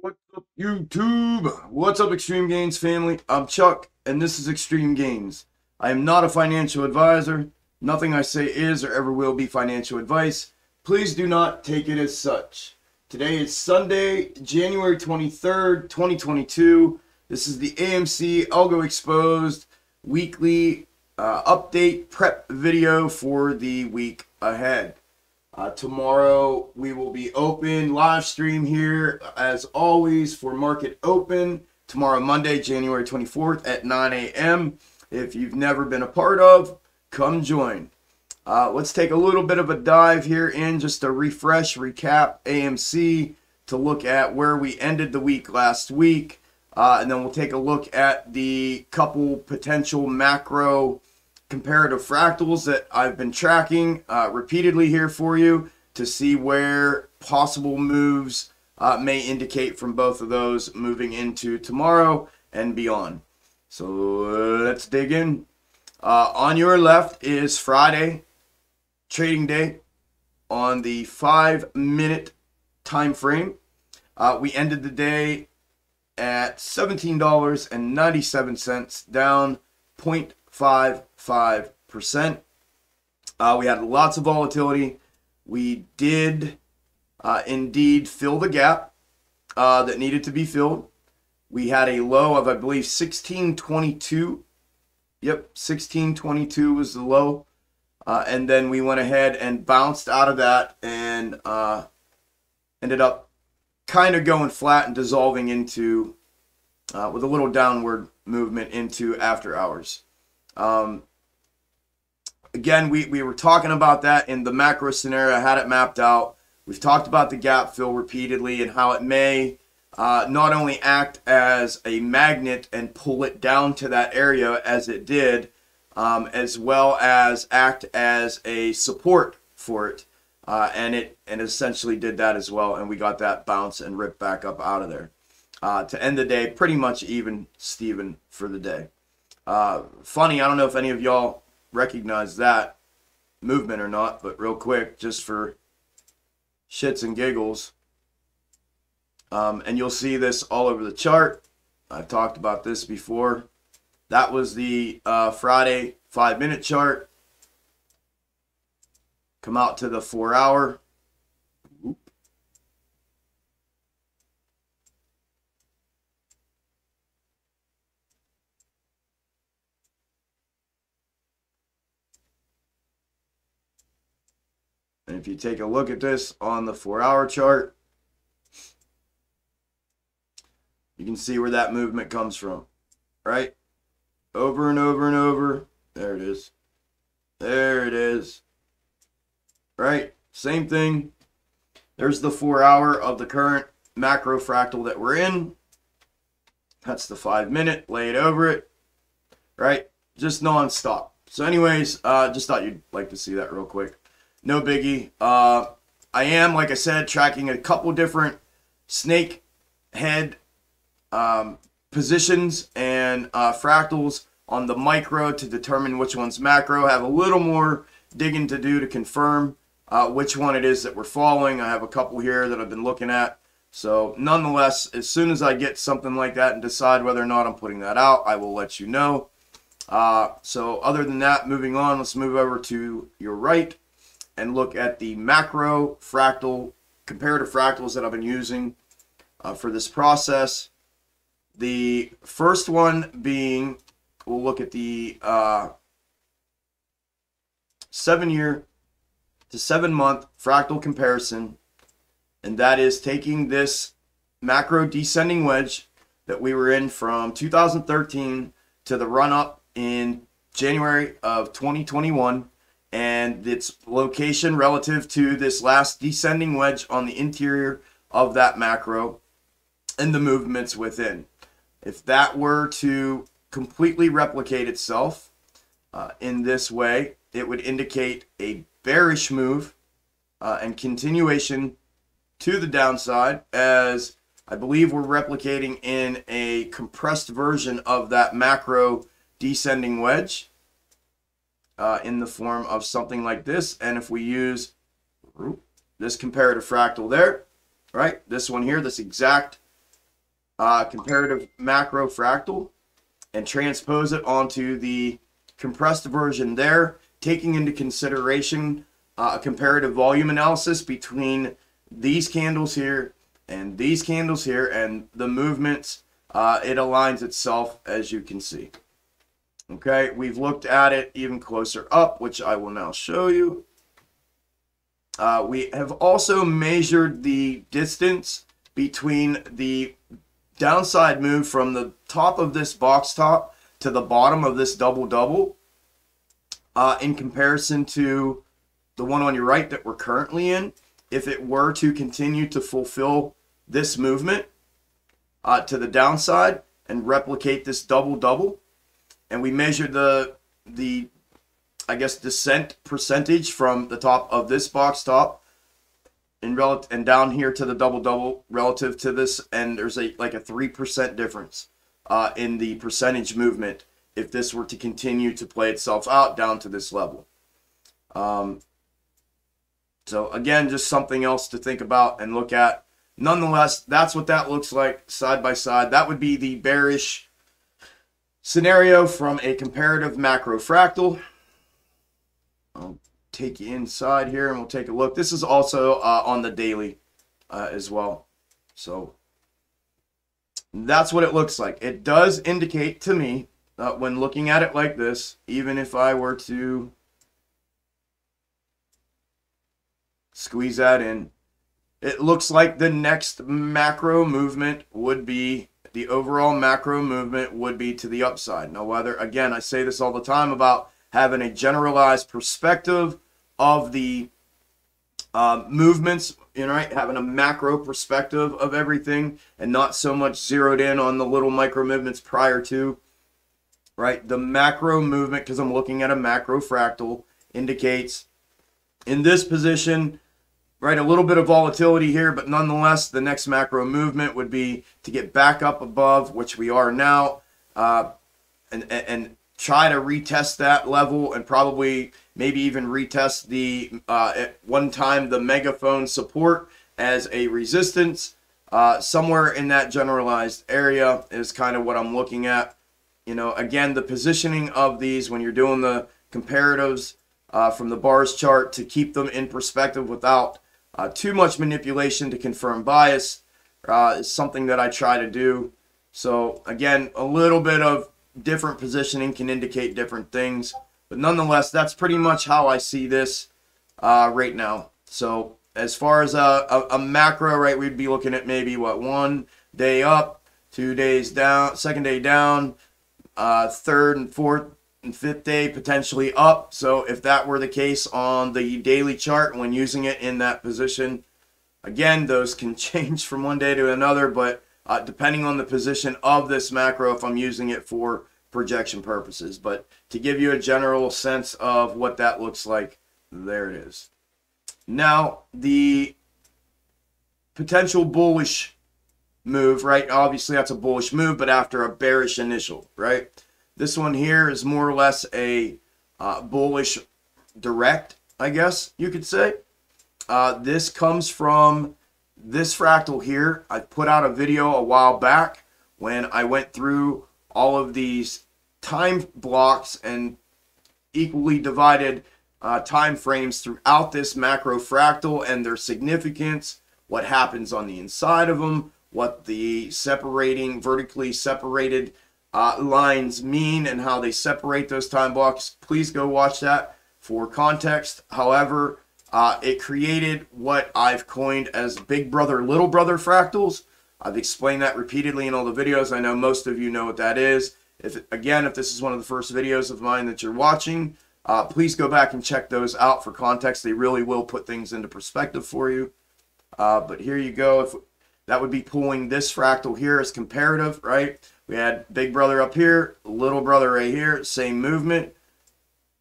What's up, YouTube? What's up, Xtreme Gainz family? I'm Chuck, and this is Xtreme Gainz. I am not a financial advisor. Nothing I say is or ever will be financial advice. Please do not take it as such. Today is Sunday, January 23rd, 2022. This is the AMC Algo Exposed weekly uh, update prep video for the week ahead. Uh, tomorrow we will be open live stream here as always for Market Open tomorrow, Monday, January 24th at 9 a.m. If you've never been a part of, come join. Uh, let's take a little bit of a dive here in just a refresh, recap AMC to look at where we ended the week last week. Uh, and then we'll take a look at the couple potential macro comparative fractals that I've been tracking uh, repeatedly here for you to see where possible moves uh, may indicate from both of those moving into tomorrow and beyond. So let's dig in. Uh, on your left is Friday, trading day, on the five minute time frame. Uh, we ended the day at $17.97, down 0.55%. Uh, we had lots of volatility. We did uh, indeed fill the gap uh, that needed to be filled. We had a low of, I believe, 1622. Yep, 1622 was the low. Uh, and then we went ahead and bounced out of that and uh, ended up kind of going flat and dissolving into, uh, with a little downward movement into after hours. Um, again, we, we were talking about that in the macro scenario. I had it mapped out. We've talked about the gap fill repeatedly and how it may uh, not only act as a magnet and pull it down to that area as it did, um, as well as act as a support for it. Uh, and it and essentially did that as well. And we got that bounce and rip back up out of there. Uh, to end the day, pretty much even Steven for the day. Uh, funny, I don't know if any of y'all recognize that movement or not, but real quick, just for shits and giggles. Um, and you'll see this all over the chart. I've talked about this before. That was the uh, Friday five minute chart. Come out to the four hour. And if you take a look at this on the four hour chart, you can see where that movement comes from, right? Over and over and over. There it is. There it is. Right? Same thing. There's the four hour of the current macro fractal that we're in. That's the five minute. Lay it over it. Right? Just non-stop. So anyways, uh, just thought you'd like to see that real quick no biggie. Uh, I am, like I said, tracking a couple different snake head um, positions and uh, fractals on the micro to determine which one's macro. I have a little more digging to do to confirm uh, which one it is that we're following. I have a couple here that I've been looking at. So nonetheless, as soon as I get something like that and decide whether or not I'm putting that out, I will let you know. Uh, so other than that, moving on, let's move over to your right and look at the macro fractal, comparative fractals that I've been using uh, for this process. The first one being, we'll look at the uh, seven year to seven month fractal comparison. And that is taking this macro descending wedge that we were in from 2013 to the run up in January of 2021 and its location relative to this last descending wedge on the interior of that macro and the movements within. If that were to completely replicate itself uh, in this way, it would indicate a bearish move uh, and continuation to the downside as I believe we're replicating in a compressed version of that macro descending wedge uh, in the form of something like this. And if we use this comparative fractal there, right, this one here, this exact uh, comparative macro fractal and transpose it onto the compressed version there, taking into consideration uh, a comparative volume analysis between these candles here and these candles here and the movements. Uh, it aligns itself as you can see. Okay, we've looked at it even closer up, which I will now show you. Uh, we have also measured the distance between the downside move from the top of this box top to the bottom of this double double uh, in comparison to the one on your right that we're currently in. If it were to continue to fulfill this movement uh, to the downside and replicate this double double, and we measured the the I guess descent percentage from the top of this box top and rel- and down here to the double double relative to this and there's a like a 3% difference uh, in the percentage movement if this were to continue to play itself out down to this level. Um, so again, just something else to think about and look at. Nonetheless, that's what that looks like side by side. That would be the bearish scenario from a comparative macro fractal. I'll take you inside here and we'll take a look. This is also uh, on the daily uh, as well. So that's what it looks like. It does indicate to me uh, when looking at it like this, even if I were to squeeze that in, it looks like the next macro movement would be the overall macro movement would be to the upside. Now, whether, again, I say this all the time about having a generalized perspective of the uh, movements, you know, right? Having a macro perspective of everything and not so much zeroed in on the little micro movements prior to, right? The macro movement, because I'm looking at a macro fractal, indicates in this position, right, a little bit of volatility here, but nonetheless, the next macro movement would be to get back up above, which we are now, uh, and, and try to retest that level and probably maybe even retest the uh, at one time the megaphone support as a resistance uh, somewhere in that generalized area is kind of what I'm looking at. You know, again, the positioning of these when you're doing the comparatives uh, from the bars chart to keep them in perspective without uh, too much manipulation to confirm bias uh, is something that I try to do. So again, a little bit of different positioning can indicate different things. But nonetheless, that's pretty much how I see this uh, right now. So as far as a, a, a, macro, right, we'd be looking at maybe, what, one day up, two days down, second day down, uh, third and fourth fifth day potentially up. So if that were the case on the daily chart when using it in that position, again, those can change from one day to another, but uh, depending on the position of this macro if I'm using it for projection purposes. But to give you a general sense of what that looks like, there it is. Now, the potential bullish move, right? Obviously, that's a bullish move, but after a bearish initial, right? This one here is more or less a uh, bullish direct, I guess you could say. Uh, this comes from this fractal here, I put out a video a while back when I went through all of these time blocks and equally divided uh, time frames throughout this macro fractal and their significance, what happens on the inside of them, what the separating, vertically separated uh, lines mean and how they separate those time blocks. Please go watch that for context. However, uh, it created what I've coined as Big Brother, Little Brother fractals. I've explained that repeatedly in all the videos. I know most of you know what that is. If Again, if this is one of the first videos of mine that you're watching, uh, please go back and check those out for context. They really will put things into perspective for you. Uh, but here you go. If That would be pulling this fractal here as comparative, right? We had Big Brother up here, Little Brother right here, same movement.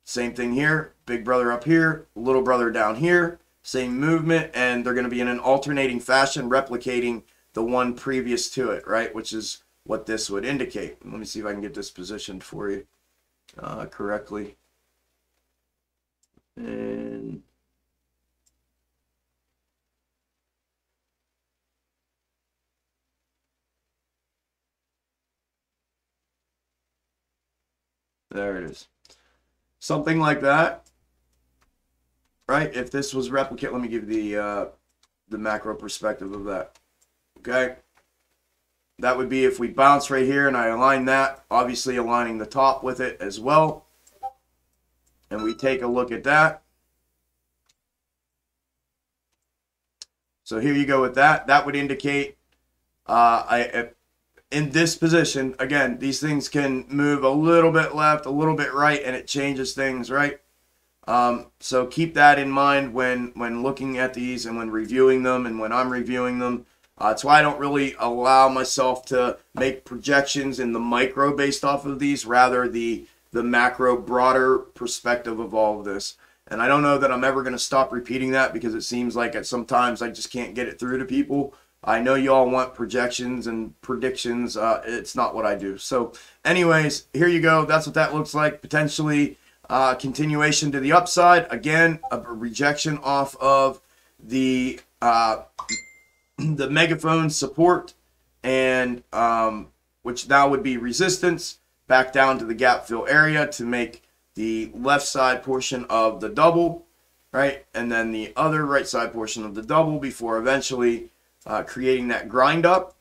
Same thing here, big brother up here, little brother down here, same movement, and they're going to be in an alternating fashion, replicating the one previous to it, right? Which is what this would indicate. Let me see if I can get this positioned for you uh, correctly. And There it is. Something like that. Right? If this was replicate, let me give the uh, the macro perspective of that. Okay? That would be if we bounce right here and I align that, obviously aligning the top with it as well. And we take a look at that. So here you go with that. That would indicate uh, I, in this position, again, these things can move a little bit left, a little bit right, and it changes things, right? Um, so keep that in mind when when looking at these and when reviewing them and when I'm reviewing them. Uh, that's why I don't really allow myself to make projections in the micro based off of these, rather the the macro, broader perspective of all of this. And I don't know that I'm ever going to stop repeating that because it seems like at sometimes I just can't get it through to people. I know you all want projections and predictions. Uh, it's not what I do. So, anyways, here you go. That's what that looks like. Potentially uh, continuation to the upside. Again, a rejection off of the uh, the megaphone support, and um, which now would be resistance back down to the gap fill area to make the left side portion of the double, right, and then the other right side portion of the double before eventually uh, creating that grind up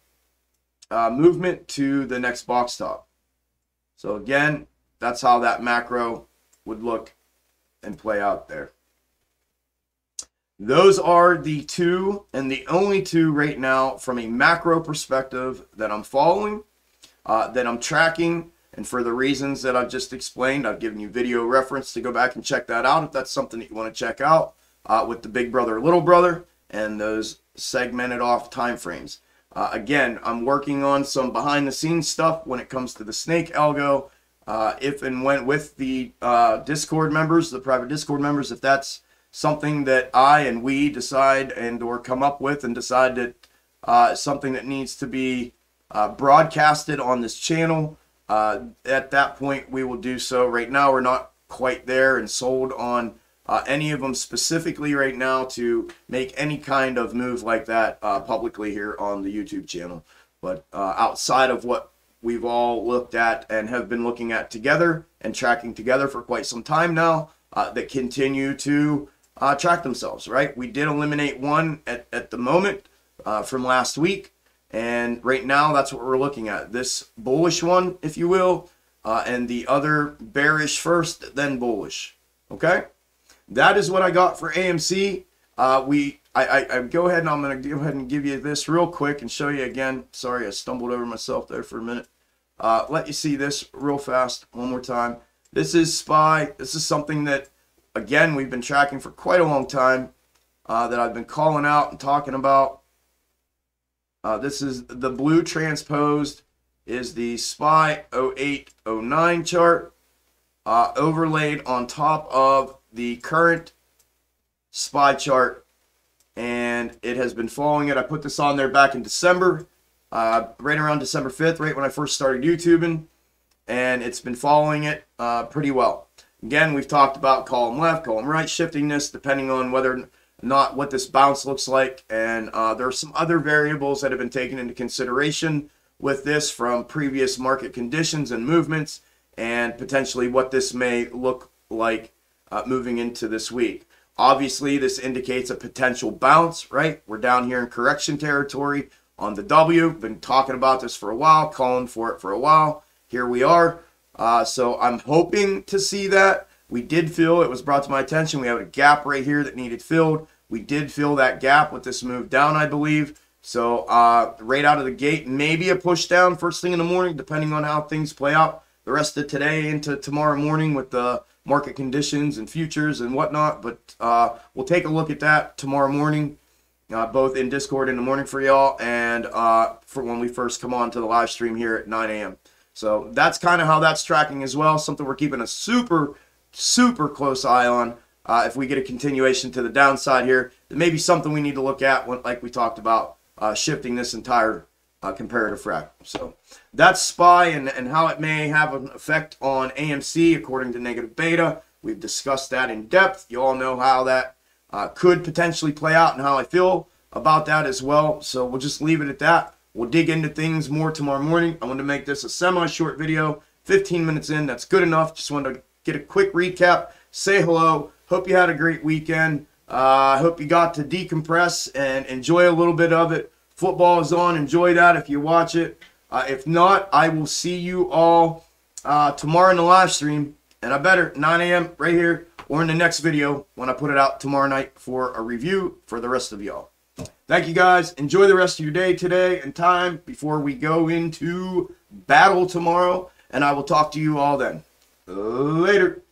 uh, movement to the next box top. So again, that's how that macro would look and play out there. Those are the two and the only two right now from a macro perspective that I'm following, uh, that I'm tracking, and for the reasons that I've just explained, I've given you video reference to go back and check that out if that's something that you want to check out uh, with the big brother, little brother, and those segmented off time frames. Uh, again, I'm working on some behind the scenes stuff when it comes to the snake algo. Uh, if and when with the uh, Discord members, the private Discord members, if that's something that I and we decide and or come up with and decide that uh, something that needs to be uh, broadcasted on this channel, uh, at that point we will do so. Right now we're not quite there and sold on uh, any of them specifically right now to make any kind of move like that uh, publicly here on the YouTube channel. But uh, outside of what we've all looked at and have been looking at together and tracking together for quite some time now, uh, that continue to uh, track themselves, right? We did eliminate one at, at the moment uh, from last week. And right now, that's what we're looking at. This bullish one, if you will, and the other bearish first, then bullish. Okay? That is what I got for AMC. Uh, we, I, I, I, go ahead and I'm going to go ahead and give you this real quick and show you again. Sorry, I stumbled over myself there for a minute. Uh, let you see this real fast one more time. This is SPY. This is something that, again, we've been tracking for quite a long time uh, that I've been calling out and talking about. Uh, this is the blue transposed is the SPY 0809 chart uh, overlaid on top of the current SPY chart and it has been following it. I put this on there back in December, uh, right around December 5th, right when I first started YouTubing, and it's been following it uh, pretty well. Again, we've talked about column left, column right, shifting this depending on whether or not what this bounce looks like, and uh, there are some other variables that have been taken into consideration with this from previous market conditions and movements, and potentially what this may look like uh, moving into this week. Obviously, this indicates a potential bounce, right? We're down here in correction territory on the W. Been talking about this for a while, calling for it for a while. Here we are. Uh, so I'm hoping to see that. We did feel it was brought to my attention. We have a gap right here that needed filled. We did fill that gap with this move down, I believe. So uh, right out of the gate, maybe a push down first thing in the morning, depending on how things play out the rest of today into tomorrow morning with the market conditions and futures and whatnot. But uh, we'll take a look at that tomorrow morning, uh, both in Discord in the morning for y'all and uh, for when we first come on to the live stream here at 9 a.m. So that's kind of how that's tracking as well. Something we're keeping a super, super close eye on. Uh, if we get a continuation to the downside here, it may be something we need to look at, when, like we talked about, uh, shifting this entire uh, comparative fractal. So that's SPY and, and how it may have an effect on AMC according to negative beta. We've discussed that in depth. You all know how that uh, could potentially play out and how I feel about that as well. So we'll just leave it at that. We'll dig into things more tomorrow morning. I want to make this a semi-short video 15 minutes in. That's good enough. Just wanted to get a quick recap, say hello. Hope you had a great weekend. I uh, hope you got to decompress and enjoy a little bit of it. Football is on. Enjoy that if you watch it. Uh, if not, I will see you all uh, tomorrow in the live stream. And I better 9 a.m. right here or in the next video when I put it out tomorrow night for a review for the rest of y'all. Thank you guys. Enjoy the rest of your day today and time before we go into battle tomorrow. And I will talk to you all then. Later.